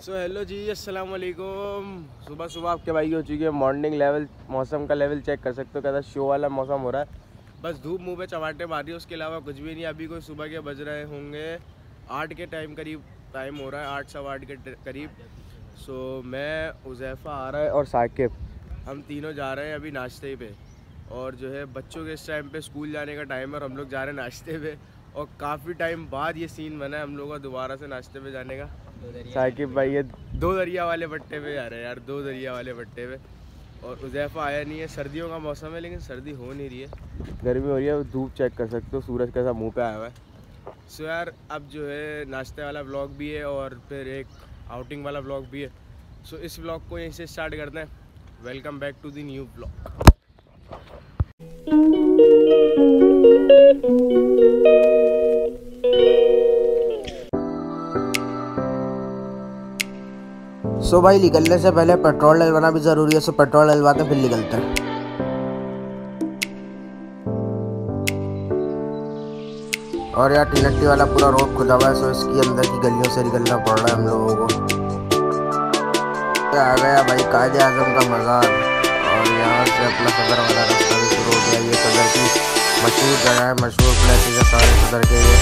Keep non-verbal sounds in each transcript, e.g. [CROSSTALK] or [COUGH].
So hello जी अस्सलाम वालेकुम सुबह सुबह आपके भाई हो चुकी है मॉर्निंग लेवल मौसम का लेवल चेक कर सकते हो कहता शो वाला मौसम हो रहा है। बस धूप, मुँह पे चमाटे मार रही है उसके अलावा कुछ भी नहीं, अभी कोई सुबह के बज रहे होंगे। आठ के टाइम करीब टाइम हो रहा है, आठ सवा आठ के करीब। सो मैं उज़ैफ़ा आ रहा है और साकिब, हम तीनों जा रहे हैं अभी नाश्ते पे। और जो है, बच्चों के इस टाइम पे स्कूल जाने का टाइम है और हम लोग जा रहे हैं नाश्ते पे। और काफ़ी टाइम बाद ये सीन बना है हम लोग का दोबारा से नाश्ते पे जाने का। साकिब भाई ये दो दरिया वाले बट्टे पे जा रहे हैं यार दो दरिया वाले बट्टे पे। और उजैफा आया नहीं है। सर्दियों का मौसम है लेकिन सर्दी हो नहीं रही है। गर्मी हो रही है धूप चेक कर सकते हो सूरज कैसा मुँह पे आया हुआ है। सो यार अब जो है नाश्ते वाला ब्लॉग भी है और फिर एक आउटिंग वाला ब्लॉग भी है। सो इस ब्लॉग को यहीं से स्टार्ट करते हैं। Welcome back to the new blog so भाई, निकलने से पहले पेट्रोल डलवाना भी ज़रूरी है सो पेट्रोल डलवाते फिर निकलते हैं। और यार टीनट्टी वाला पूरा रोड खुदा हुआ है सो इसकी अंदर की गलियों से निकलना पड़ रहा है हम लोगों को। आ गया भाई, कायदे आज़म का मज़ार और यहाँ से अपना सदर वाला रास्ता भी शुरू हो गया, ये सदर की मशहूर जगह है, मशहूर प्लेस है सारे सदर के ये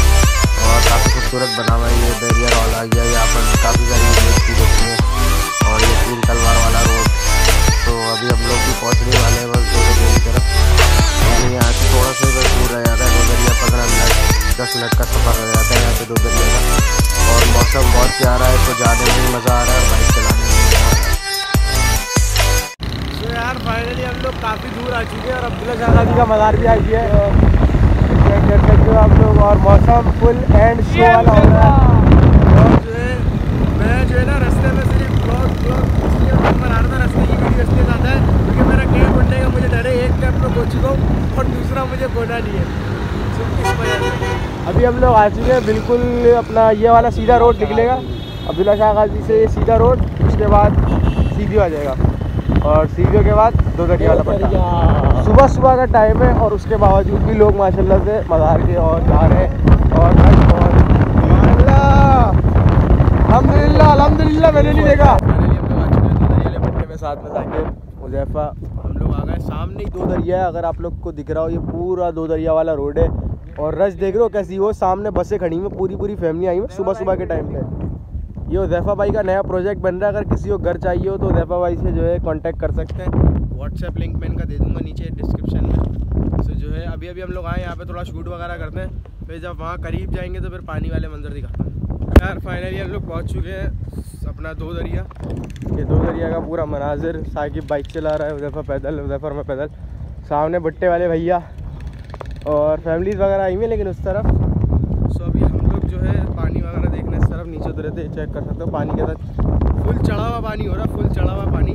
और काफ़ी खूबसूरत बना हुआ है, ये बैरियर हॉल आ गया, यहाँ पर काफ़ी सारी होती है तीन तलवार वाला रोड तो अभी हम लोग भी पहुँचने वाले हैं बस दो दरिया की तरफ़ यानी यहाँ से थोड़ा सा बस दूर रह जाता है दो दरिया पंद्रह मिनट दस मिनट का सफ़र रह जाता है यहाँ से दो दरिया का और मौसम बहुत प्यारा है तो जाने में मज़ा आ रहा है बाइक चलाने में है तो यार फाइनली हम लोग काफ़ी दूर आ चुके हैं और अब्दुल्ला शाह जी का मज़ार भी आ गया है कर सकते हो आप लोग और मौसम फुल एंड शो वाला हो रहा है और जो है मैं जो है ना रास्ते में सिर्फ़ ब्लॉग ब्लॉग इसलिए बना रहा था रास्ते की वीडियो इसलिए ज़्यादा है क्योंकि मेरा कैब उड़ने का मुझे डर है एक कैब में पहुँच चुका हूँ और दूसरा है वजह से अभी हम लोग आ चुके हैं बिल्कुल अपना ये वाला सीधा रोड निकलेगा। अब्दुल्ला शाह गाजी से ये सीधा रोड उसके बाद सीधी आ जाएगा। और सीधी के बाद दो दरिया वाला पट्टा। सुबह सुबह का टाइम है और उसके बावजूद भी लोग माशाल्लाह से मज़ार के और जा रहे हैं। और अलहमदिल्ला अलहमदिल्ला मैंने नहीं देखा। साथ में साकिब मुजैफ़ा, हम लोग आ गए सामने ही दो दरिया है, अगर आप लोग को दिख रहा हो, ये पूरा दो दरिया वाला रोड है। और रश देख रहे हो कैसी वो सामने बसें खड़ी हुई पूरी पूरी फैमिली आई हुई सुबह सुबह के टाइम पे। ये उजैफ़ा भाई का नया प्रोजेक्ट बन रहा है, अगर किसी को घर चाहिए हो तो उजैफ़ा भाई से जो है कांटेक्ट कर सकते हैं। व्हाट्सएप लिंक मैं इनका दे दूँगा नीचे डिस्क्रिप्शन में। तो जो है, अभी अभी हम लोग आए, यहाँ पे थोड़ा शूट वगैरह करते हैं। फिर जब वहाँ करीब जाएँगे तो फिर पानी वाले मंजर दिखाते हैं। यार फाइनली हम लोग पहुँच चुके हैं। अपना दो दरिया। ये दो दरिया का पूरा मनाजिर साकिब बाइक चला रहा है उजैफ़ा पैदल उजैफ़र में पैदल। सामने भट्टे वाले भैया और फैमिलीज़ वगैरह आई हुई हैं लेकिन उस तरफ़? सो अभी हम लोग जो है पानी वगैरह देखने इस तरफ़ नीचे उतरे थे चेक कर सकते हो पानी के साथ। फुल चढ़ा हुआ पानी हो रहा है फुल चढ़ा हुआ पानी।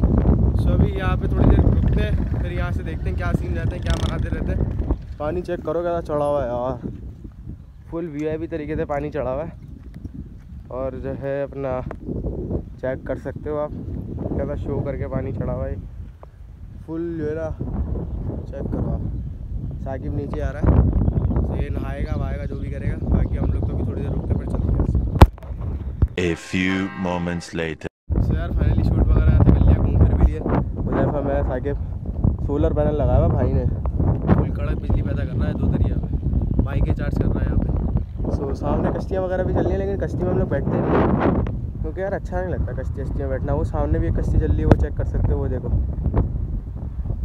सो अभी यहाँ पे थोड़ी देर रुकते हैं फिर यहाँ से देखते हैं क्या सीन रहते हैं क्या मनाते रहते हैं। पानी चेक करो कैसा चढ़ा हुआ है। यार फुल वीआईवी तरीके से पानी चढ़ा हुआ है। और जो है अपना चेक कर सकते हो आप। कैसा शो करके पानी चढ़ा हुआ है। फुल जो है ना चेक करो आप। साकिब नीचे आ रहा है। तो ये नहाएगा वाएगा जो भी करेगा। बाकी हम लोग तो अभी थोड़ी देर रुकते फिर चलते हैं। A few moments later. सो यार फाइनली शूट वगैरह ऐसे लिया घूम फिर भी लिया। मुजैफा मैं साकिब सोलर पैनल लगाया हुआ भाई ने। फुल कड़क बिजली पैदा कर रहा है दो दरिया में। बाइकें चार्ज कर रहा है यहाँ पे। सो सामने कश्तियाँ वगैरह भी चल रही हैं लेकिन कश्ती में हम लोग बैठते नहीं क्योंकि यार अच्छा नहीं लगता कश्ती कश्ती में बैठना। वो सामने भी एक कश्ती चल रही है वो चेक कर सकते हो वो देखो।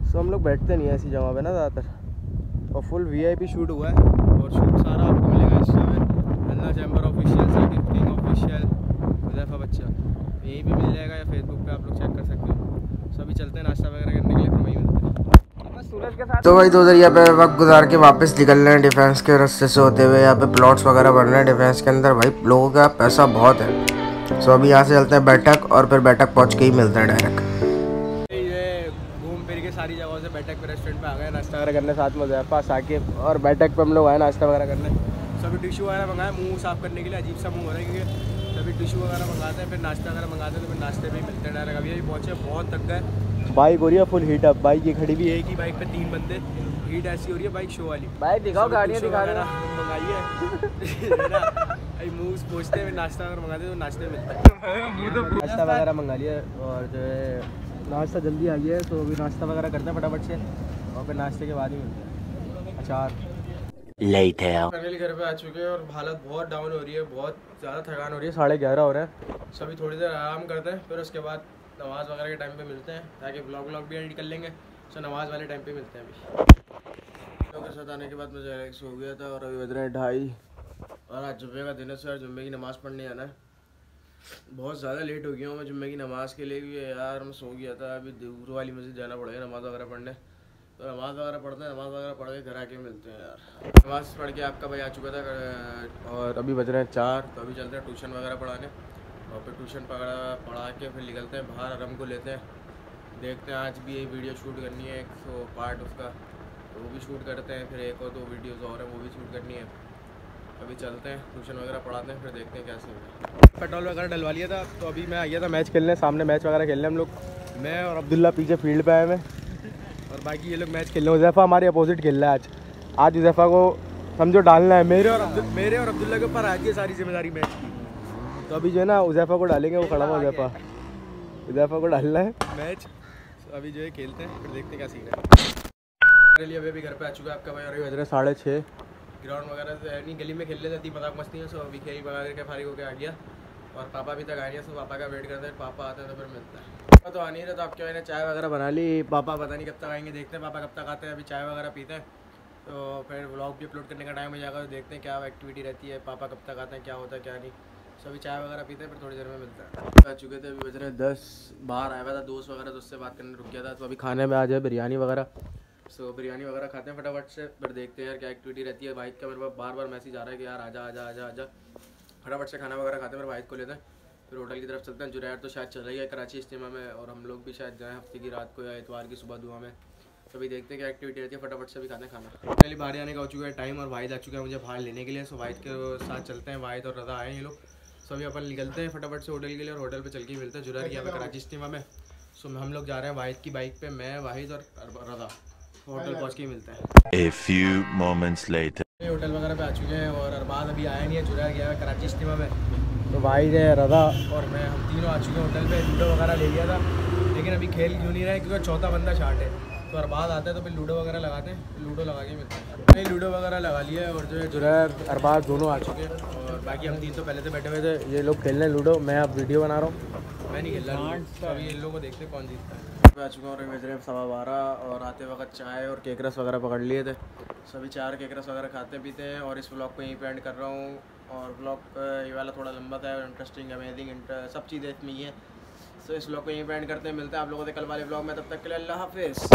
सो हम लोग बैठते नहीं हैं ऐसी जगह पे ना ज़्यादातर। और फुल वीआईपी शूट हुआ है। और शूट सारा आपको मिलेगा में Allah chamber official Saqib king official मुजैफा बच्चा यहीं पे मिल जाएगा या फेसबुक पर आप लोग चेक कर सकते हो। सभी चलते हैं नाश्ता वगैरह करने के लिए फिर वहीं मिलते हैं। सूरज के तो भाई दो दरिया पे वक्त गुजार के वापस निकल रहे हैं डिफेंस के रस्ते से होते हुए। यहाँ पे प्लॉट्स वगैरह बन रहे हैं डिफेंस के अंदर। भाई लोगों का पैसा बहुत है। सो अभी यहाँ से चलते हैं बैठक और फिर बैठक पहुँच के ही मिलते हैं डायरेक्ट ये घूम फिर के सारी जगहों से बैठक पे रेस्टोरेंट पे आ गए नाश्ता वगैरह करने साथ में मुजैफा साकिब और बैठक पे हम लोग आए नाश्ता वगैरह करने। सभी टिशू वगैरह मंगाए मुँह साफ़ करने के लिए अजीब सा मुँह हो रहा है क्योंकि सभी टिशू वगैरह मंगाते हैं फिर नाश्ता वगैरह मंगाते हैं तो फिर नाश्ते पे ही मिलते हैं डायरेक्ट अभी अभी पहुँचे बहुत थक गए। बाइक हो रही है फुल हीट अप बाइक ये खड़ी भी है कि बाइक पे तीन बंदे हीट ऐसी हो रही है बाइक शो वाली। बाइक दिखाओ सभी टिश्यू वगैरह मंगाई [LAUGHS] है पूछते हैं नाश्ता अगर मंगाते तो नाश्ते में मिलता है। नाश्ता वगैरह मंगा लिया और जो है नाश्ता जल्दी आ गया है तो अभी नाश्ता वगैरह करते हैं फटाफट से और फिर नाश्ते के बाद ही मिलते हैं। अचार। Later. फाइनली घर पे आ चुके हैं और हालत बहुत डाउन हो रही है बहुत ज़्यादा थकान हो रही है। साढ़े ग्यारह हो रहे हैं। सभी थोड़ी देर आराम करते हैं फिर उसके बाद नमाज़ वगैरह के टाइम पे मिलते हैं ताकि ब्लॉग व्लॉग भी एडिट कर लेंगे सो नमाज़ वाले टाइम पे मिलते हैं अभी। के साथ आने के बाद मुझे रिलैक्स हो गया था और अभी बज रहे हैं ढाई। और आज जुम्मे का दिन है सर, जुम्मे की नमाज़ पढ़ने आना है। बहुत ज़्यादा लेट हो गया हूँ मैं जुम्मे की नमाज़ के लिए भी यार मैं सो गया था, अभी दूर वाली मस्जिद जाना पड़ेगा नमाज़ वगैरह पढ़ने। तो नमाज़ वगैरह पढ़ते हैं, नमाज़ वगैरह पढ़ के घर आके मिलते हैं यार। नमाज़ पढ़ के आपका भाई आ चुका था और अभी बज रहे हैं चार तो अभी चलते हैं ट्यूशन वगैरह पढ़ाने। और फिर ट्यूशन पकड़ा, पढ़ा के फिर निकलते हैं बाहर, आराम को लेते हैं। देखते हैं आज भी ये वीडियो शूट करनी है, एक तो पार्ट उसका तो वो भी शूट करते हैं, फिर एक और दो वीडियोज़ और हैं, वो भी शूट करनी है। अभी चलते हैं ट्यूशन वगैरह पढ़ाते हैं फिर देखते हैं है। पेट्रोल वगैरह डलवा लिया था तो अभी मैं आ गया था मैच खेलने सामने मैच वगैरह खेलने हम लोग। मैं और अब्दुल्ला पीछे फ़ील्ड पे आए मैं और बाकी ये लोग मैच खेल रहे हैं। उजैफ़ा हमारे अपोजिट खेल रहा है आज। आज उजैफ़ा को समझो डालना है मेरे और मेरे और अब्दुल्ला के ऊपर आ गई है सारी ज़िम्मेदारी मैच की। तो अभी जो है ना उजैफ़ा को डालेंगे वो खड़ा हुआ उजैफ़ा। उजैफ़ा को डालना है। मैच तो अभी जो है खेलते हैं फिर देखते हैं क्या सीन है। मेरे लिए अभी अभी घर पे आ चुका है आपका भाई और बज रहे हैं साढ़े छः। ग्राउंड वगैरह से नहीं, गली में खेल लेते थी मज़ाक मस्ती है सो अभी खेल वगैरह के फारिग होकर आ गया। और पापा अभी तक आए नहीं सो पापा का वेट करते हैं, पापा आते हैं तो फिर मिलता है। पापा तो आ नहीं रहे तो आपके मैंने चाय वगैरह बना ली? पापा पता नहीं कब तक आएँगे, देखते हैं पापा कब तक आते हैं, अभी चाय वगैरह पीते हैं। तो फिर व्लॉग भी अपलोड करने का टाइम हो जाएगा तो देखते हैं क्या एक्टिविटी रहती है, पापा कब तक आते हैं, क्या होता है, क्या नहीं। सो अभी चाय वगैरह पीते हैं, फिर थोड़ी देर में मिलता है। आ चुके थे, अभी बज रहे दस, बाहर आया हुआ था, दोस्त वगैरह तो उससे बात करने रुक गया था तो अभी खाने में आ जाए, बिरयानी वगैरह। सो बिरयानी वगैरह खाते हैं फटाफट से, फिर देखते हैं यार क्या एक्टिविटी रहती है। वाहिद का मेरे पास बार बार मैसेज आ रहा है कि यार आजा आजा आजा आजा। फटाफट से खाना वगैरह खाते हैं, फिर वाहिद को लेते हैं। फिर होटल की तरफ़ चलते हैं। जुरैर तो शायद चल रही है कराची इज्तिमा में, और हम लोग भी शायद जाएँ हफ़्ते की रात को या इतवार की सुबह दुआ में। तो अभी देखते हैं क्या एक्टिविटी रहती है, फटाफट से भी खाते हैं खाना। पहले बाहर आने का हो चुका है टाइम और वाहिद आ चुका है मुझे बाहर लेने के लिए सो वाहिद के साथ चलते हैं। वाहिद और रजा आए ये लोग। सो अभी अपन निकलते हैं फटाफट से होटल के लिए और होटल पर चल के मिलते हैं। जुरैर किया कराची इज्तिमा में। सो हम लोग जा रहे हैं वाहिद की बाइक पर मैं वाहिद और रजा। होटल पहुँच के मिलते हैं। A few moments later. Hotel वगैरह पे आ चुके हैं और अरबाज अभी आया नहीं है जुड़ा गया है कराची इज्तिमा में। तो भाई है रजा और मैं हम तीनों आ चुके हैं होटल पे लूडो वगैरह ले लिया था लेकिन अभी खेल क्यों नहीं रहा है क्योंकि चौथा बंदा शार्ट है। तो अरबाज आता है तो फिर लूडो वगैरह लगाते हैं फिर लूडो लगा के मिलते हैं। नहीं लूडो वगैरह लगा लिया है और जो है जुरैर अरबाज दोनों आ चुके हैं। और बाकी हम तीन तो पहले से बैठे हुए थे ये लोग खेल रहे हैं लूडो मैं अब वीडियो बना रहा हूँ। मैं नहीं खेल रहा तो अभी इन लोगों को देखते कौन जीतता है। पे आ चुका हूँ, और भेज रहे हैं सवा बारह, और आते वक्त चाय और केक रस वगैरह पकड़ लिए थे। सभी चार केक रस वगैरह खाते पीते हैं, और इस ब्लॉग को यहीं पे एंड कर रहा हूँ। और ब्लॉग ये वाला थोड़ा लंबा था इंटरेस्टिंग अमेजिंग सब चीज़ें इसमें ही है। सो इस ब्लॉग को यहीं पे एंड करते हैं, मिलते हैं आप लोगों से कल वाले ब्लॉग में, तब तक के लिए अल्लाह हाफिज़।